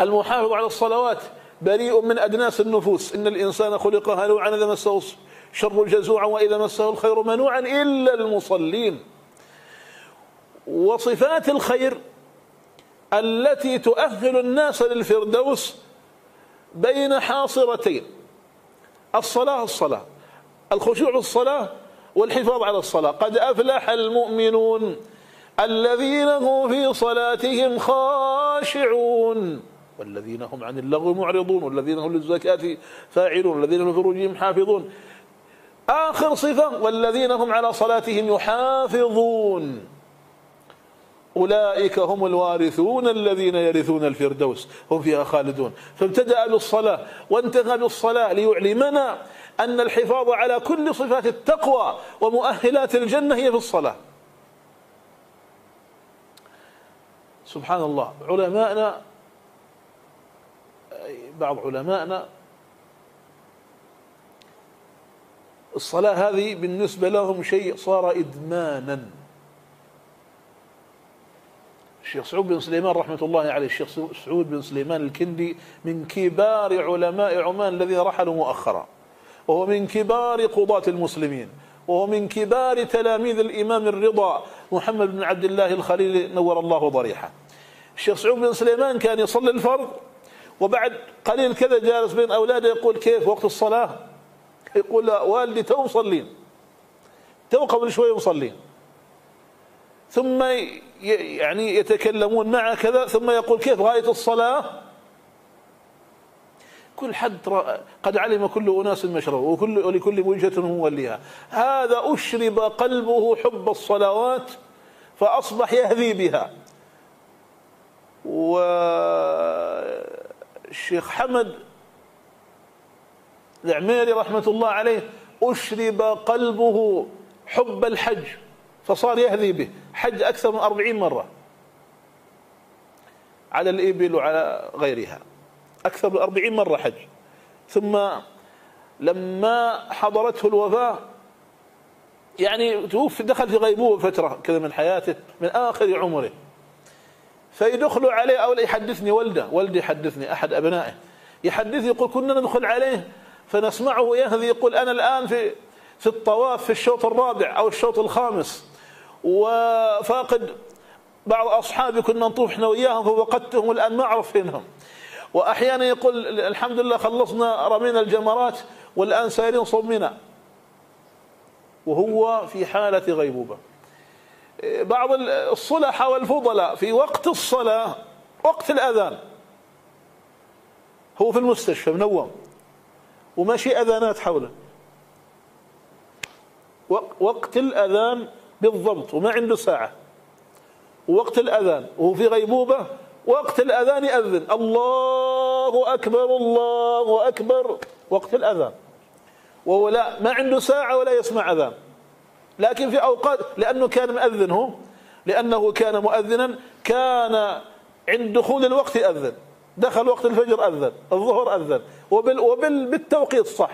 والمحافظ على الصلوات بريء من أدناس النفوس. إن الإنسان خلق هلوعا إذا مسه الشر جزوعا وإذا مسه الخير منوعا إلا المصلين. وصفات الخير التي تؤهل الناس للفردوس بين حاصرتين الصلاة الصلاة الخشوع الصلاة والحفاظ على الصلاة. قد أفلح المؤمنون الذين هم في صلاتهم خاشعون والذين هم عن اللغو معرضون والذين هم للزكاة فاعلون والذين هم لفروجهم حافظون. آخر صفة والذين هم على صلاتهم يحافظون. أولئك هم الوارثون الذين يرثون الفردوس هم فيها خالدون. فابتدأ بالصلاة وانتهى بالصلاة ليعلمنا أن الحفاظ على كل صفات التقوى ومؤهلات الجنة هي في الصلاة. سبحان الله. علماءنا بعض علمائنا الصلاة هذه بالنسبة لهم شيء صار إدمانا. الشيخ سعود بن سليمان رحمة الله عليه الشيخ سعود بن سليمان الكندي من كبار علماء عمان الذين رحلوا مؤخرا وهو من كبار قضاة المسلمين. وهو من كبار تلاميذ الإمام الرضا محمد بن عبد الله الخليل نور الله ضريحه. الشيخ سعود بن سليمان كان يصلي الفرض وبعد قليل كذا جالس بين أولاده يقول كيف وقت الصلاة؟ يقول لا والدي تو مصلين. تو قبل شوي مصلين. ثم يعني يتكلمون معه كذا ثم يقول كيف غاية الصلاة؟ كل حد قد علم كل أناس مشربه وكل ولكل وجهة موليها هذا أشرب قلبه حب الصلوات فأصبح يهذي بها. والشيخ حمد العميري رحمة الله عليه أشرب قلبه حب الحج فصار يهذي به. حج أكثر من أربعين مرة. على الإبل وعلى غيرها. أكثر من أربعين مرة حج. ثم لما حضرته الوفاة يعني توفي دخل في غيبوبة فترة كذا من حياته من آخر عمره. فيدخلوا عليه أو يحدثني ولده ولدي يحدثني أحد أبنائه. يحدثني يقول كنا ندخل عليه فنسمعه يهذي يقول أنا الآن في في الطواف في الشوط الرابع أو الشوط الخامس. وفاقد بعض أصحابي كنا نطوف إحنا وياهم فوقدتهم الآن ما أعرف فينهم. وأحيانا يقول الحمد لله خلصنا رمينا الجمرات والآن سائرين صومنا وهو في حالة غيبوبة. بعض الصلحاء والفضلاء في وقت الصلاة وقت الأذان. هو في المستشفى منوم. وماشي أذانات حوله. وقت الأذان بالضبط وما عنده ساعة. وقت الأذان وهو في غيبوبة وقت الأذان يأذن. الله أكبر الله أكبر. وقت الأذان. وهو لا ما عنده ساعة ولا يسمع أذان. لكن في أوقات لأنه كان مؤذن هو. لأنه كان مؤذنا كان عند دخول الوقت يأذن. دخل وقت الفجر أذن الظهر أذن. وبال وبالتوقيت صح.